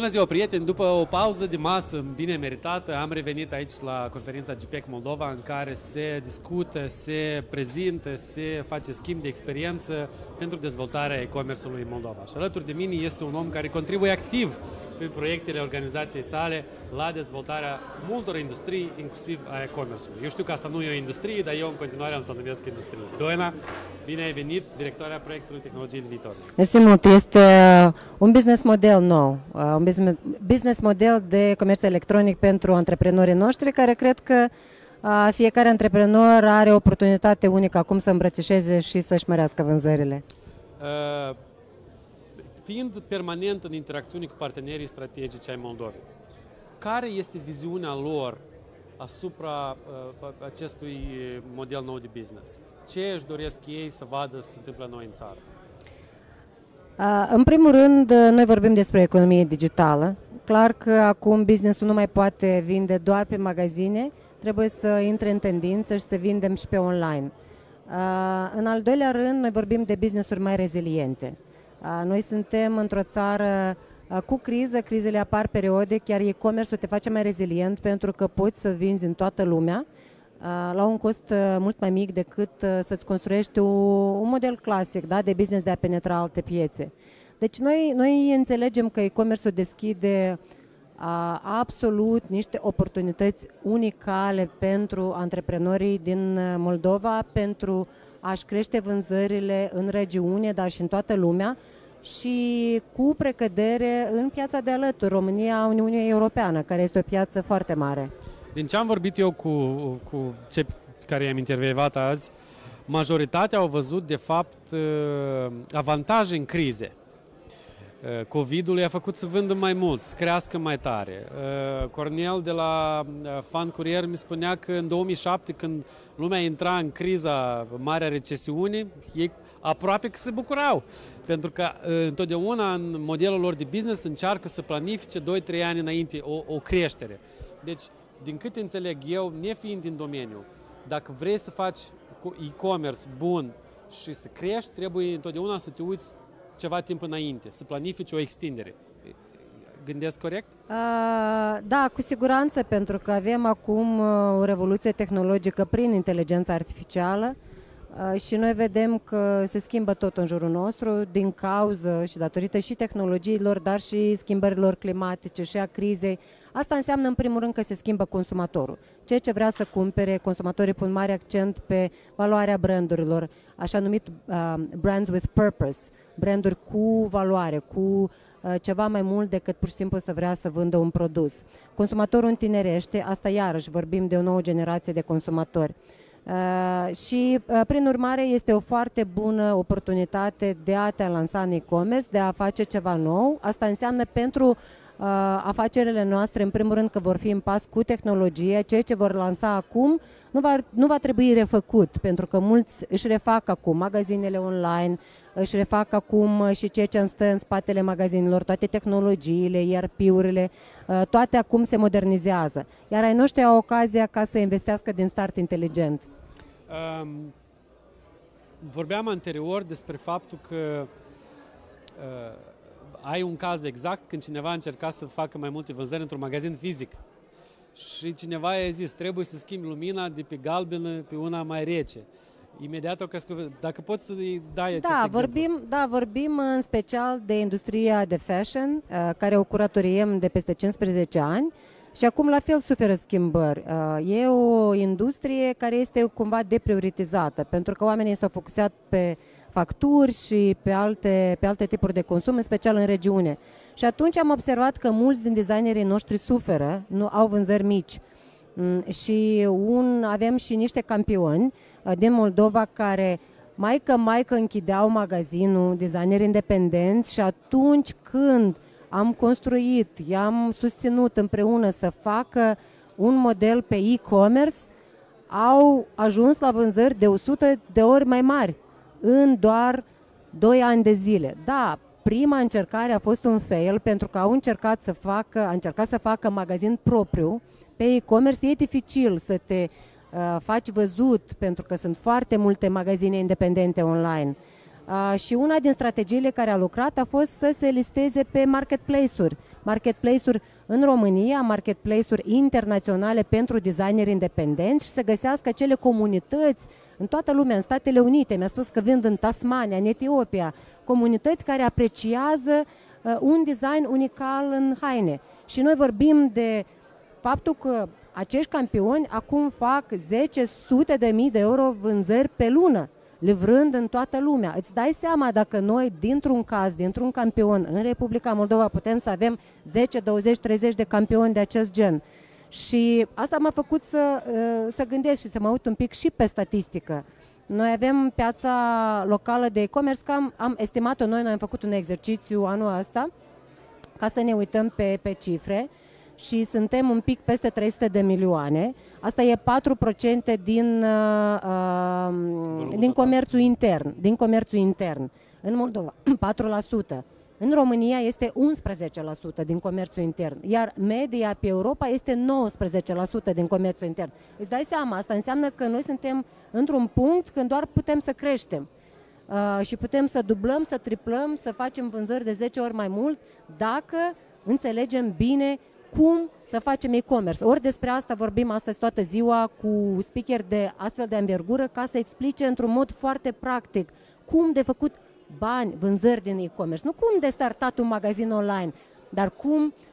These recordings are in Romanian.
Bună ziua, prieteni! După o pauză de masă bine meritată, am revenit aici la conferința GPEC Moldova, în care se discută, se prezintă, se face schimb de experiență pentru dezvoltarea e-commerce-ului în Moldova. Și alături de mine este un om care contribuie activ prin proiectele organizației sale la dezvoltarea multor industrii, inclusiv a e-commerce-ului. Eu știu că asta nu e o industrie, dar eu în continuare am să o numesc industrie. Doina, bine ai venit, directoarea proiectului Tehnologiei de Viitor. Mersi mult, este un business model nou, un business model de comerț electronic pentru antreprenorii noștri, care cred că fiecare antreprenor are oportunitate unică acum să îmbrățișeze și să-și mărească vânzările. Uh, fiind permanent în interacțiune cu partenerii strategici ai Moldovei, care este viziunea lor asupra uh, acestui model nou de business? Ce își doresc ei să vadă să se întâmplă noi în țară? Uh, în primul rând, uh, noi vorbim despre economie digitală. Clar că acum businessul nu mai poate vinde doar pe magazine, trebuie să intre în tendință și să vindem și pe online. Uh, în al doilea rând, noi vorbim de business-uri mai reziliente. Noi suntem într-o țară cu criză, crizele apar periodic, iar e-commerce-ul te face mai rezilient pentru că poți să vinzi în toată lumea la un cost mult mai mic decât să-ți construiești un model clasic da, de business de a penetra alte piețe. Deci noi, noi înțelegem că e-commerce-ul deschide a, absolut niște oportunități unicale pentru antreprenorii din Moldova, pentru a-și crește vânzările în regiune, dar și în toată lumea și cu precădere în piața de alături, România, Uniunea Europeană, care este o piață foarte mare. Din ce am vorbit eu cu, cu cei care i-am intervievat azi, majoritatea au văzut, de fapt, uh, avantaje în crize. Uh, COVID-ul i-a făcut să vândă mai mult, să crească mai tare. Uh, Cornel de la Fan Courier mi spunea că în 2007, când lumea intra în criza Marea Recesiune, ei aproape că se bucurau. Pentru că întotdeauna în modelul lor de business încearcă să planifice 2-3 ani înainte o, o creștere. Deci, din cât înțeleg eu, nefiind din domeniu, dacă vrei să faci e-commerce bun și să crești, trebuie întotdeauna să te uiți ceva timp înainte, să planifici o extindere. Gândesc corect? Uh, da, cu siguranță, pentru că avem acum uh, o revoluție tehnologică prin inteligența artificială uh, și noi vedem că se schimbă tot în jurul nostru din cauză și datorită și tehnologiilor, dar și schimbărilor climatice și a crizei. Asta înseamnă în primul rând că se schimbă consumatorul. Ceea ce vrea să cumpere, consumatorii pun mare accent pe valoarea brandurilor, așa numit uh, brands with purpose, branduri cu valoare, cu uh, ceva mai mult decât pur și simplu să vrea să vândă un produs. Consumatorul întinerește, asta iarăși vorbim de o nouă generație de consumatori. Uh, și, uh, prin urmare, este o foarte bună oportunitate de a te lansa în e-commerce, de a face ceva nou. Asta înseamnă pentru Uh, afacerile noastre, în primul rând că vor fi în pas cu tehnologie, ceea ce vor lansa acum nu va, nu va trebui refăcut, pentru că mulți își refac acum magazinele online, își refac acum și ceea ce înstă în spatele magazinelor, toate tehnologiile, ERP-urile, uh, toate acum se modernizează. Iar ai noștri au ocazia ca să investească din start inteligent. Um, vorbeam anterior despre faptul că uh, ai un caz exact când cineva a încercat să facă mai multe vânzări într-un magazin fizic și cineva i-a zis, trebuie să schimbi lumina de pe galbenă pe una mai rece. Imediat o crescut. Dacă poți să îi dai acest da, vorbim, Da, vorbim în special de industria de fashion, uh, care o curatoriem de peste 15 ani și acum la fel suferă schimbări. Uh, e o industrie care este cumva deprioritizată, pentru că oamenii s-au focusat pe facturi și pe alte, pe alte tipuri de consum, în special în regiune. Și atunci am observat că mulți din designerii noștri suferă, nu au vânzări mici. Mm, și un, avem și niște campioni uh, din Moldova care mai că mai că închideau magazinul, designeri independenți și atunci când am construit, i-am susținut împreună să facă un model pe e-commerce, au ajuns la vânzări de 100 de ori mai mari în doar 2 ani de zile. Da, prima încercare a fost un fail pentru că au încercat să facă, a încercat să facă magazin propriu. Pe e-commerce e dificil să te uh, faci văzut pentru că sunt foarte multe magazine independente online. Și una din strategiile care a lucrat a fost să se listeze pe marketplace-uri. Marketplace-uri în România, marketplace-uri internaționale pentru designeri independenți și să găsească acele comunități în toată lumea, în Statele Unite, mi-a spus că vând în Tasmania, în Etiopia, comunități care apreciază uh, un design unical în haine. Și noi vorbim de faptul că acești campioni acum fac 10 sute de mii de euro vânzări pe lună livrând în toată lumea. Îți dai seama dacă noi, dintr-un caz, dintr-un campion în Republica Moldova, putem să avem 10, 20, 30 de campioni de acest gen. Și asta m-a făcut să, uh, să gândesc și să mă uit un pic și pe statistică. Noi avem piața locală de e-commerce, cam am estimat-o noi, noi am făcut un exercițiu anul ăsta, ca să ne uităm pe, pe cifre și suntem un pic peste 300 de milioane. Asta e 4% din, uh, uh din comerțul intern, din comerțul intern. În Moldova, 4%. În România este 11% din comerțul intern, iar media pe Europa este 19% din comerțul intern. Îți dai seama, asta înseamnă că noi suntem într-un punct când doar putem să creștem. Uh, și putem să dublăm, să triplăm, să facem vânzări de 10 ori mai mult dacă înțelegem bine cum să facem e-commerce. Ori despre asta vorbim astăzi toată ziua cu speaker de astfel de învergură ca să explice într-un mod foarte practic cum de făcut bani, vânzări din e-commerce. Nu cum de startat un magazin online, dar cum uh,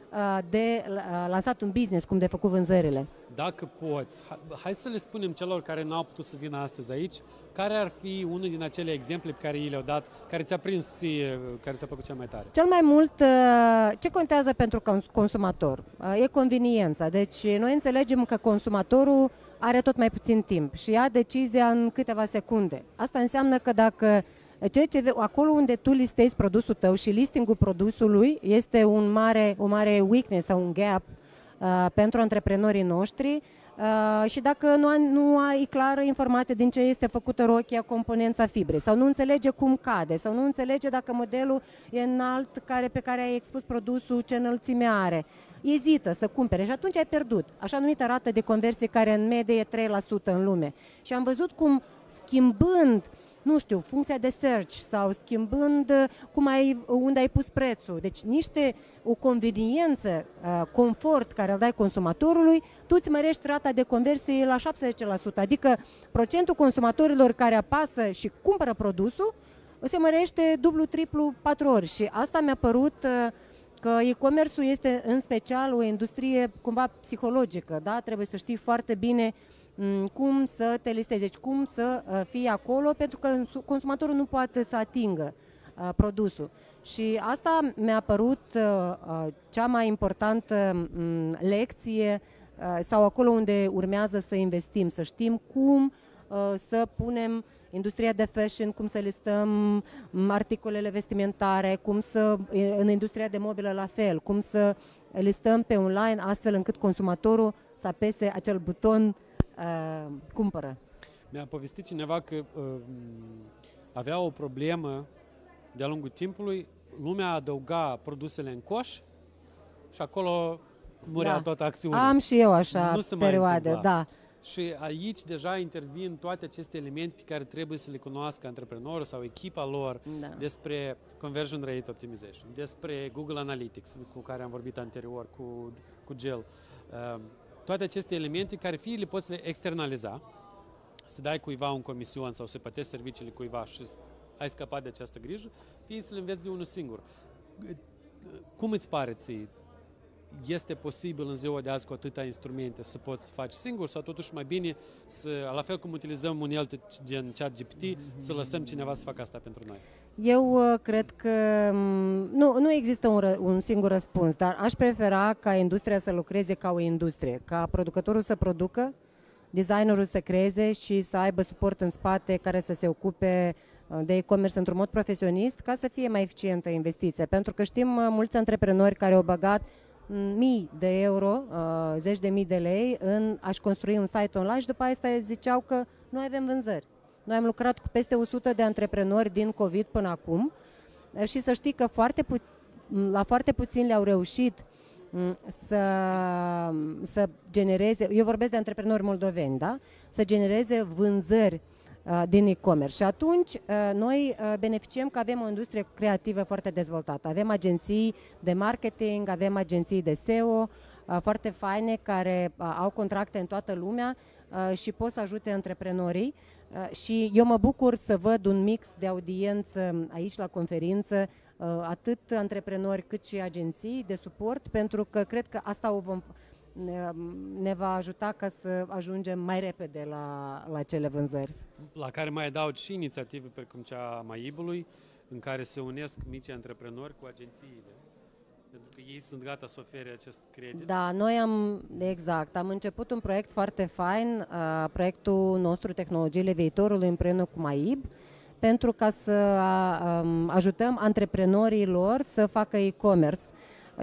de uh, lansat un business, cum de făcut vânzările. Dacă poți, hai să le spunem celor care n-au putut să vină astăzi aici, care ar fi unul din acele exemple pe care i le-au dat, care ți-a prins ție, care ți-a plăcut cel mai tare? Cel mai mult, uh, ce contează pentru consumator? E conveniența. Deci noi înțelegem că consumatorul are tot mai puțin timp și ia decizia în câteva secunde. Asta înseamnă că dacă Ceea ce, acolo unde tu listezi produsul tău și listingul produsului este un mare, un mare weakness sau un gap uh, pentru antreprenorii noștri uh, și dacă nu, nu ai clară informație din ce este făcută rochia, componența fibrei sau nu înțelege cum cade sau nu înțelege dacă modelul e înalt care, pe care ai expus produsul, ce înălțime are, ezită să cumpere și atunci ai pierdut. Așa numită rată de conversie care în medie e 3% în lume. Și am văzut cum schimbând uh, nu știu, funcția de search sau schimbând uh, cum ai, unde ai pus prețul. Deci niște, o conveniență, uh, confort care îl dai consumatorului, tu îți mărești rata de conversie la 70%, adică procentul consumatorilor care apasă și cumpără produsul se mărește dublu, triplu, patru ori și asta mi-a părut uh, că e-commerce-ul este în special o industrie cumva psihologică, da? Trebuie să știi foarte bine uh, Mm, cum să te listezi, deci cum să uh, fii acolo, pentru că consumatorul nu poate să atingă uh, produsul. Și asta mi-a părut uh, cea mai importantă mm, lecție sau acolo unde urmează să investim, să știm cum să punem industria de fashion, cum să listăm mm, articolele vestimentare, cum să, în industria de mobilă la fel, cum să listăm pe online astfel încât consumatorul să apese acel buton uh, cumpără. Mi-a povestit cineva că uh, avea o problemă de-a lungul timpului, lumea adăuga produsele în coș și acolo murea da. toată acțiunea. Am și eu așa nu perioade, da. Și aici deja intervin toate aceste elemente pe care trebuie să le cunoască antreprenorul sau echipa lor da. despre conversion rate optimization, despre Google Analytics, cu care am vorbit anterior, cu, cu Gel. Uh, toate aceste elemente care fie le poți le externaliza, să dai cuiva un comision sau să plătești serviciile cuiva și ai scăpat de această grijă, fie să le înveți de unul singur. Cum îți pare ție? Este posibil în ziua de azi cu atâtea instrumente să poți face singur sau totuși mai bine să, la fel cum utilizăm unelte gen ChatGPT, să lăsăm cineva să facă asta pentru noi? Eu uh, cred că mm, nu, nu există un, un singur răspuns, dar aș prefera ca industria să lucreze ca o industrie, ca producătorul să producă, designerul să creeze și să aibă suport în spate care să se ocupe uh, de e-commerce într-un mod profesionist ca să fie mai eficientă investiția. Pentru că știm uh, mulți antreprenori care au băgat mm, mii de euro, zeci de mii de lei în a-și construi un site online și după asta ziceau că nu avem vânzări. Noi am lucrat cu peste 100 de antreprenori din COVID până acum și să știi că foarte pu- la foarte puțin le-au reușit să, să genereze, eu vorbesc de antreprenori moldoveni, da? Să genereze vânzări uh, din e-commerce. Și atunci uh, noi beneficiem că avem o industrie creativă foarte dezvoltată. Avem agenții de marketing, avem agenții de SEO foarte faine care au contracte în toată lumea și pot să ajute antreprenorii. Și eu mă bucur să văd un mix de audiență aici la conferință, atât antreprenori cât și agenții de suport, pentru că cred că asta o vom ne va ajuta ca să ajungem mai repede la, la cele vânzări. La care mai adaug și inițiative precum cea a Maibului, în care se unesc mici antreprenori cu agențiile. Pentru că ei sunt gata să ofere acest credit. Da, noi am, exact, am început un proiect foarte fain, uh, proiectul nostru Tehnologiile Viitorului împreună cu MAIB, pentru ca să uh, ajutăm antreprenorii lor să facă e-commerce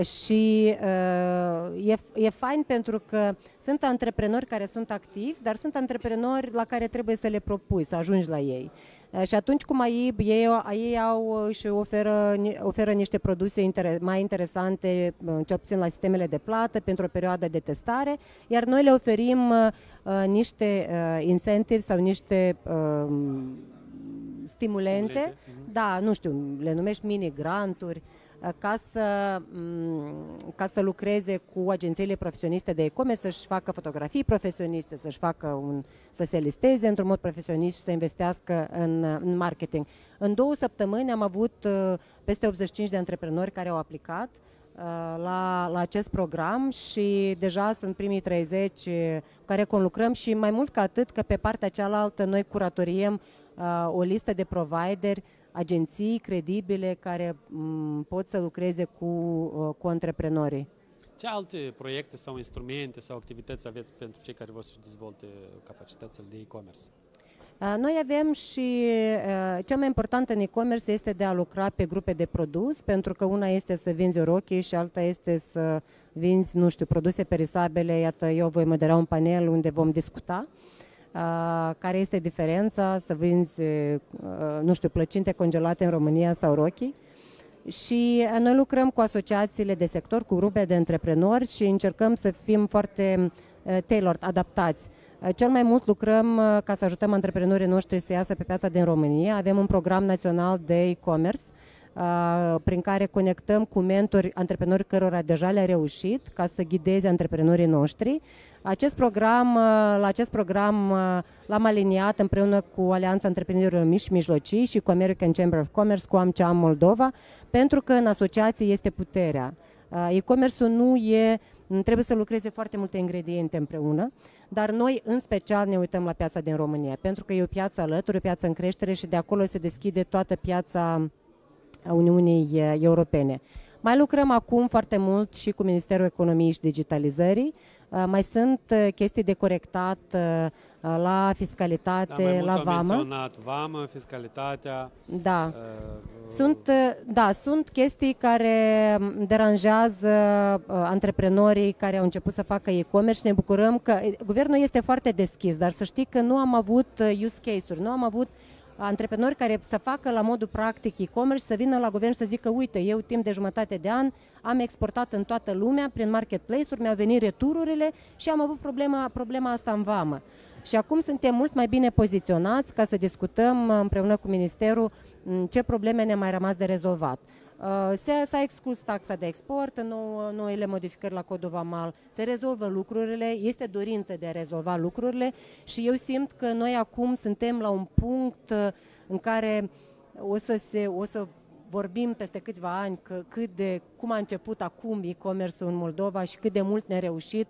și uh, e, e fain pentru că sunt antreprenori care sunt activi, dar sunt antreprenori la care trebuie să le propui, să ajungi la ei. Uh, și atunci cum AIB, ei, ei au uh, și oferă, oferă niște produse inter, mai interesante, uh, cel puțin la sistemele de plată, pentru o perioadă de testare, iar noi le oferim uh, niște uh, incentives sau niște uh, stimulente, stimulente. da, nu știu, le numești mini-granturi, Uh, ca să, mm, ca să lucreze cu agențiile profesioniste de e-commerce, să-și facă fotografii profesioniste, să-și facă un, să se listeze într-un mod profesionist și să investească în, în marketing. În două săptămâni am avut uh, peste 85 de antreprenori care au aplicat uh, la, la acest program și deja sunt primii 30 care conlucrăm și mai mult ca atât că pe partea cealaltă noi curatoriem o listă de provideri agenții credibile care m- mm, pot să lucreze cu, uh, cu antreprenorii. Ce alte proiecte sau instrumente sau activități aveți pentru cei care vor să dezvolte capacitățile de e-commerce? Uh, noi avem și uh, cea mai importantă în e-commerce este de a lucra pe grupe de produs, pentru că una este să vinzi o rochie și alta este să vinzi, nu știu, produse perisabile. Iată, eu voi modera un panel unde vom discuta. Uh, care este diferența să vinzi, nu știu, plăcinte congelate în România sau rochii. Și noi lucrăm cu asociațiile de sector, cu grupe de antreprenori și încercăm să fim foarte tailored, adaptați. Cel mai mult lucrăm ca să ajutăm antreprenorii noștri să iasă pe piața din România. Avem un program național de e-commerce prin care conectăm cu mentori antreprenori cărora deja le-a reușit ca să ghideze antreprenorii noștri. Acest program, la acest program l-am aliniat împreună cu Alianța Antreprenorilor Mici și Mijlocii și cu American Chamber of Commerce, cu AMCA Moldova, pentru că în asociație este puterea. E-commerce-ul nu e, trebuie să lucreze foarte multe ingrediente împreună, dar noi în special ne uităm la piața din România, pentru că e o piață alături, o piață în creștere și de acolo se deschide toată piața a Uniunii Europene. Mai lucrăm acum foarte mult și cu Ministerul Economiei și Digitalizării. Mai sunt chestii de corectat la fiscalitate, da, la vamă. menționat vamă, fiscalitatea. Da. Uh, sunt, da, sunt chestii care deranjează uh, antreprenorii care au început să facă e-commerce și ne bucurăm că guvernul este foarte deschis, dar să știi că nu am avut use case-uri, nu am avut uh, antreprenori care să facă la modul practic e-commerce, să vină la guvern și să zică, uite, eu timp de jumătate de an am exportat în toată lumea prin marketplace-uri, mi-au venit retururile și am avut problema, problema asta în vamă. Și acum suntem mult mai bine poziționați ca să discutăm împreună cu Ministerul ce probleme ne-a mai rămas de rezolvat. Uh, se, s-a exclus taxa de export, nou, noile modificări la codul VAMAL, se rezolvă lucrurile, este dorință de a rezolva lucrurile și eu simt că noi acum suntem la un punct uh, în care o să, se, o să vorbim peste câțiva ani că cât de, cum a început acum e-commerce-ul în Moldova și cât de mult ne-a reușit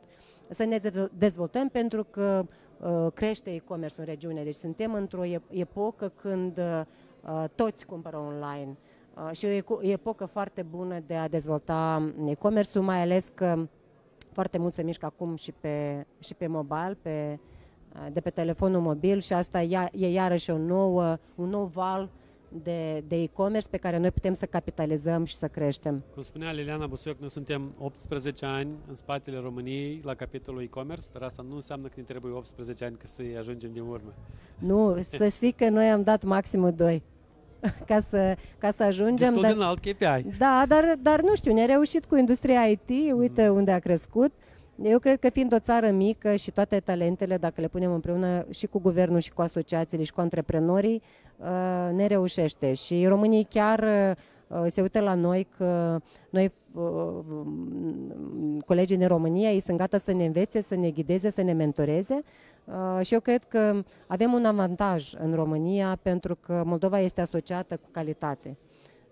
să ne dezvoltăm pentru că uh, crește e-commerce în regiune. Deci suntem într-o epocă când uh, toți cumpără online. Uh, și o epocă foarte bună de a dezvolta e-commerce-ul, mai ales că foarte mult se mișcă acum și pe, și pe mobile, pe, uh, de pe telefonul mobil și asta e iarăși o nouă, un nou val de, de e-commerce pe care noi putem să capitalizăm și să creștem. Cum spunea Liliana Busuioc, noi suntem 18 ani în spatele României la capitolul e-commerce, dar asta nu înseamnă că ne trebuie 18 ani ca să-i ajungem din urmă. Nu, să știi că noi am dat maximul 2. ca să, ca să ajungem. Destul dar, din alt KPI. Da, dar, dar nu știu, ne-a reușit cu industria IT, uite mm. unde a crescut. Eu cred că fiind o țară mică și toate talentele, dacă le punem împreună și cu guvernul și cu asociațiile și cu antreprenorii, uh, ne reușește. Și românii chiar uh, se uită la noi că noi, colegii din România, ei sunt gata să ne învețe, să ne ghideze, să ne mentoreze și eu cred că avem un avantaj în România pentru că Moldova este asociată cu calitate.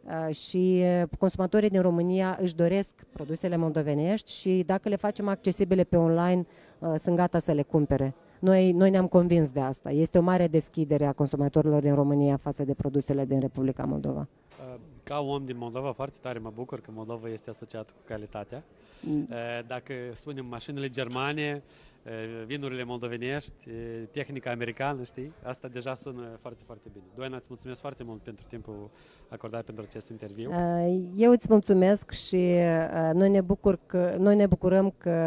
Uh, și uh, consumatorii din România își doresc produsele moldovenești și dacă le facem accesibile pe online, uh, sunt gata să le cumpere. Noi, noi ne-am convins de asta. Este o mare deschidere a consumatorilor din România față de produsele din Republica Moldova. Ca om din Moldova, foarte tare mă bucur că Moldova este asociată cu calitatea. Mm. Dacă spunem mașinile germane, vinurile moldovenești, tehnica americană, știi? Asta deja sună foarte, foarte bine. Doina, îți mulțumesc foarte mult pentru timpul acordat pentru acest interviu. Eu îți mulțumesc și noi ne, bucur că, noi ne bucurăm că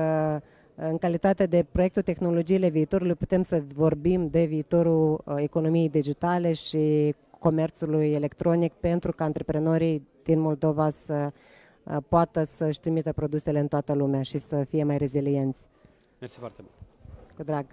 în calitate de proiectul Tehnologiile Viitorului putem să vorbim de viitorul economiei digitale și comerțului electronic pentru ca antreprenorii din Moldova să poată să-și trimită produsele în toată lumea și să fie mai rezilienți. Mersi foarte mult. Cu drag.